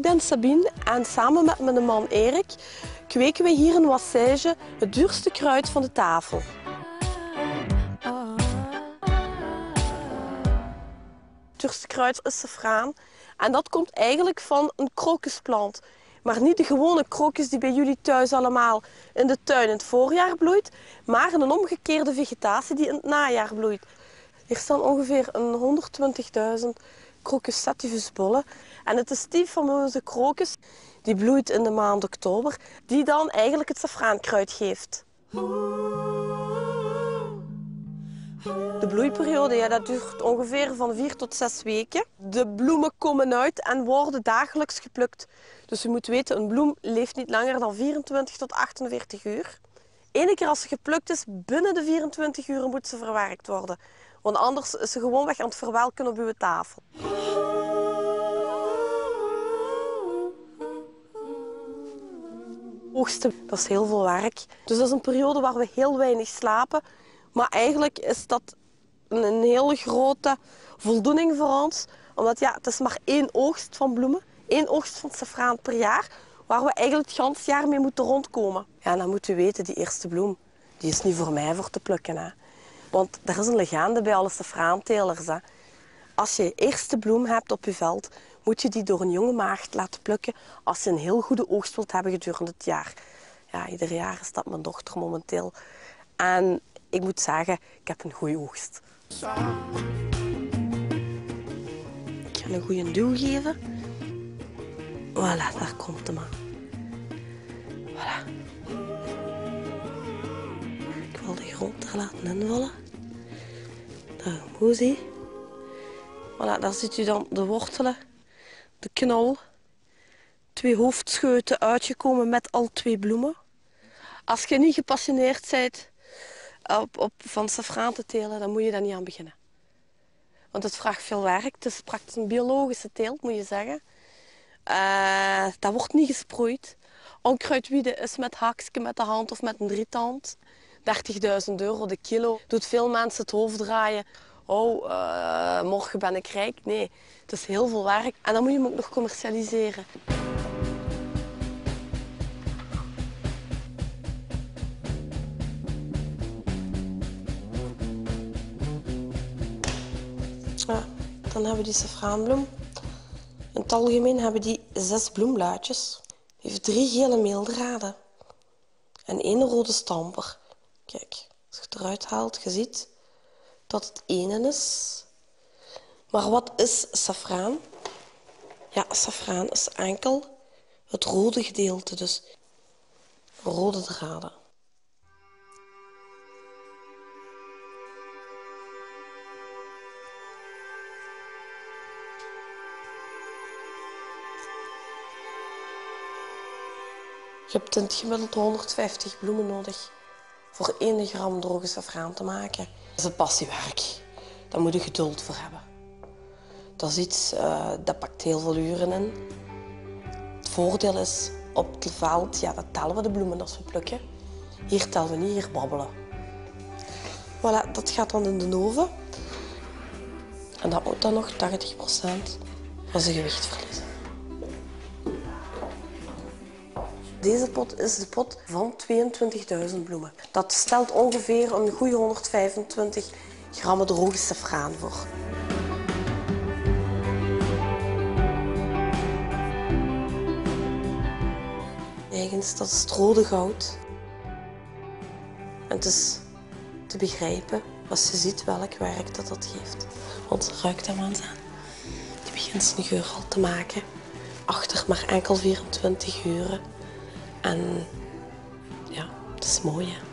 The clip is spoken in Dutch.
ben Sabine en samen met mijn man Erik kweken we hier in Wassage het duurste kruid van de tafel. Het duurste kruid is safraan en dat komt eigenlijk van een krokusplant. Maar niet de gewone krokus die bij jullie thuis allemaal in de tuin in het voorjaar bloeit, maar een omgekeerde vegetatie die in het najaar bloeit. Hier staan ongeveer een 120.000 crocus sativus. En het is die fameuze krokus die bloeit in de maand oktober, die dan eigenlijk het safraankruid geeft. De bloeiperiode ja, dat duurt ongeveer van vier tot zes weken. De bloemen komen uit en worden dagelijks geplukt. Dus je moet weten, een bloem leeft niet langer dan 24 tot 48 uur. Eén keer als ze geplukt is, binnen de 24 uur moet ze verwerkt worden. Want anders is ze gewoon weg aan het verwelken op uw tafel. Oogsten, dat is heel veel werk. Dus dat is een periode waar we heel weinig slapen. Maar eigenlijk is dat een, hele grote voldoening voor ons. Omdat ja, het is maar één oogst van bloemen. één oogst van safraan per jaar. Waar we eigenlijk het hele jaar mee moeten rondkomen. Ja, dan moet u weten, die eerste bloem, die is niet voor mij voor te plukken. Hè. Want er is een legende bij alle safraantelers. Hè. Als je eerste bloem hebt op je veld, moet je die door een jonge maagd laten plukken als je een heel goede oogst wilt hebben gedurende het jaar. Ja, ieder jaar is dat mijn dochter momenteel. En ik moet zeggen, ik heb een goede oogst. Ik ga een goede duw geven. Voilà, daar komt hem aan. Grond er laten invallen. Daar, moezie. Voilà, daar ziet u dan de wortelen, de knol, twee hoofdscheuten uitgekomen met al twee bloemen. Als je niet gepassioneerd bent op, op, van safraan te telen, dan moet je daar niet aan beginnen. Want het vraagt veel werk. Het is praktisch een biologische teelt, moet je zeggen. Uh, dat wordt niet gesproeid. Onkruidwieden is met haksje met de hand of met een drietand. 30.000 euro de kilo. Doet veel mensen het hoofd draaien. Oh, uh, morgen ben ik rijk. Nee, het is heel veel werk. En dan moet je hem ook nog commercialiseren. Dan hebben we die safraanbloem. In het algemeen hebben die zes bloemluidjes. Die heeft drie gele meeldraden. En één rode stamper. Kijk, als je het eruit haalt, je ziet dat het ene is. Maar wat is safraan? Ja, safraan is enkel het rode gedeelte, dus rode draden. Je hebt in gemiddeld 150 bloemen nodig voor 1 gram droge safraan te maken. Dat is een passiewerk. Daar moet je geduld voor hebben. Dat is iets, uh, dat pakt heel veel uren in. Het voordeel is, op het veld, ja, dat tellen we de bloemen als we plukken. Hier tellen we niet, hier babbelen. Voilà, dat gaat dan in de oven. En dat moet dan nog 80% van zijn gewicht verliezen. Deze pot is de pot van 22.000 bloemen. Dat stelt ongeveer een goede 125 gram droge safraan voor. Eigens, dat het rode goud. En het is te begrijpen als je ziet welk werk dat, dat geeft. Want ruikt hem aan aan. Die begint zijn geur al te maken. Achter maar enkel 24 uur. En ja, het is mooi hè.